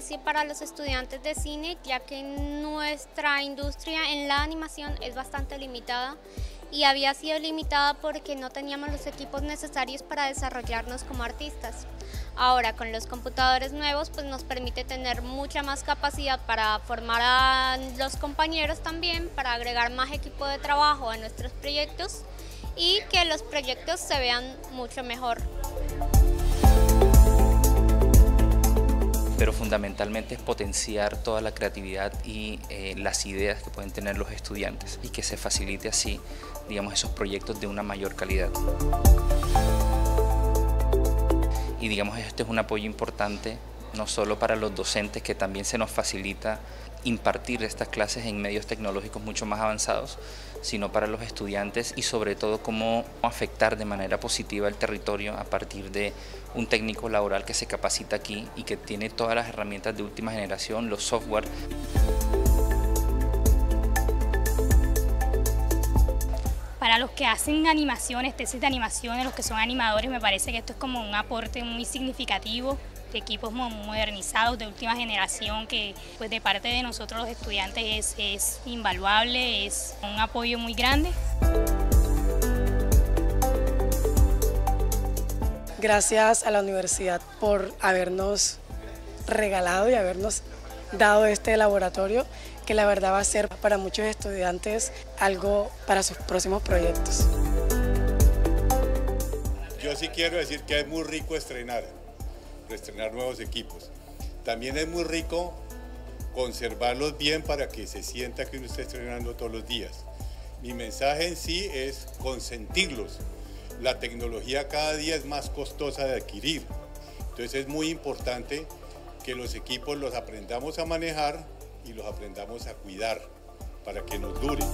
difícil para los estudiantes de cine, ya que nuestra industria en la animación es bastante limitada y había sido limitada porque no teníamos los equipos necesarios para desarrollarnos como artistas. Ahora con los computadores nuevos pues nos permite tener mucha más capacidad para formar a los compañeros también, para agregar más equipo de trabajo a nuestros proyectos y que los proyectos se vean mucho mejor. Fundamentalmente es potenciar toda la creatividad y eh, las ideas que pueden tener los estudiantes y que se facilite así, digamos, esos proyectos de una mayor calidad. Y digamos, este es un apoyo importante no solo para los docentes, que también se nos facilita impartir estas clases en medios tecnológicos mucho más avanzados, sino para los estudiantes y sobre todo cómo afectar de manera positiva el territorio a partir de un técnico laboral que se capacita aquí y que tiene todas las herramientas de última generación, los software. Para los que hacen animaciones, tesis de animaciones, los que son animadores, me parece que esto es como un aporte muy significativo de equipos modernizados de última generación que pues de parte de nosotros los estudiantes es, es invaluable, es un apoyo muy grande. Gracias a la universidad por habernos regalado y habernos dado este laboratorio que la verdad va a ser para muchos estudiantes algo para sus próximos proyectos. Yo sí quiero decir que es muy rico estrenar estrenar nuevos equipos. También es muy rico conservarlos bien para que se sienta que uno está estrenando todos los días. Mi mensaje en sí es consentirlos. La tecnología cada día es más costosa de adquirir. Entonces es muy importante que los equipos los aprendamos a manejar y los aprendamos a cuidar para que nos duren.